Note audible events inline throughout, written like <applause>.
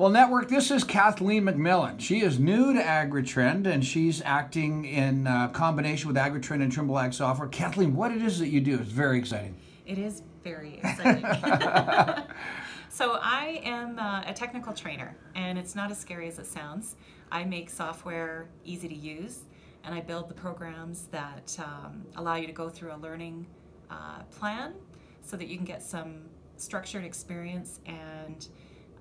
Well, Network, this is Kathleen McMillan. She is new to AgriTrend and she's acting in uh, combination with AgriTrend and Trimble Ag Software. Kathleen, what it is that you do is very exciting. It is very exciting. <laughs> so, I am uh, a technical trainer, and it's not as scary as it sounds. I make software easy to use, and I build the programs that um, allow you to go through a learning uh, plan so that you can get some structured experience and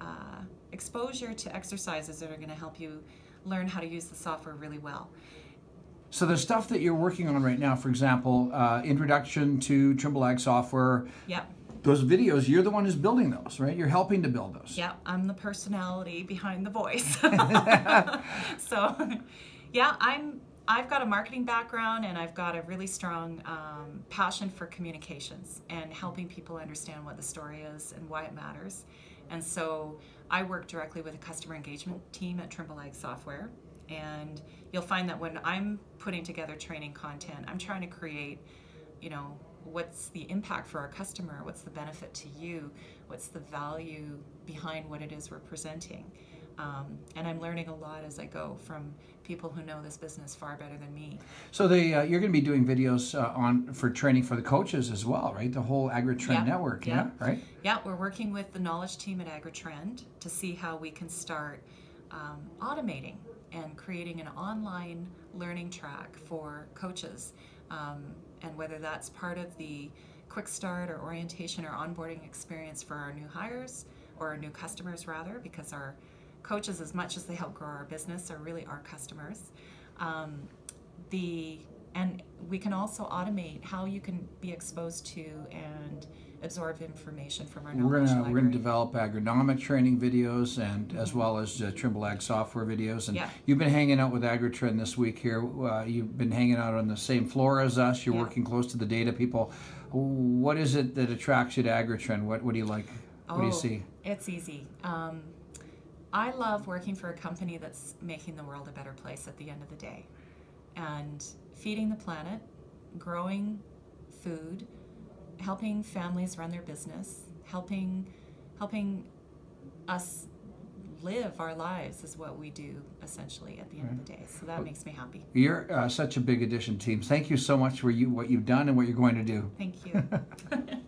uh, exposure to exercises that are going to help you learn how to use the software really well. So the stuff that you're working on right now, for example, uh, introduction to Trimble Ag software. Yep. Those videos, you're the one who's building those, right? You're helping to build those. Yeah, I'm the personality behind the voice. <laughs> <laughs> so, yeah, I'm. I've got a marketing background and I've got a really strong um, passion for communications and helping people understand what the story is and why it matters. And so I work directly with a customer engagement team at Trimble Ag Software. And you'll find that when I'm putting together training content, I'm trying to create, you know, what's the impact for our customer, what's the benefit to you, what's the value behind what it is we're presenting. Um, and I'm learning a lot as I go from people who know this business far better than me. So they, uh, you're going to be doing videos uh, on for training for the coaches as well, right? The whole AgriTrend yeah. network, yeah. yeah, right? Yeah, we're working with the knowledge team at AgriTrend to see how we can start um, automating and creating an online learning track for coaches, um, and whether that's part of the quick start or orientation or onboarding experience for our new hires or our new customers rather, because our coaches, as much as they help grow our business, are really our customers. Um, the and we can also automate how you can be exposed to and absorb information from our we're gonna library. we're gonna develop agronomic training videos and as well as uh, Trimble Ag software videos. And Yeah. you've been hanging out with AgriTrend this week here. Uh, you've been hanging out on the same floor as us. You're Yeah. working close to the data people. What is it that attracts you to AgriTrend? What what do you like? What do you Oh, see? It's easy. Um, I love working for a company that's making the world a better place at the end of the day. And feeding the planet, growing food, helping families run their business, helping helping us live our lives is what we do essentially at the end of the day. So that makes me happy. You're uh, such a big addition, teams. Thank you so much for you what you've done and what you're going to do. Thank you. <laughs>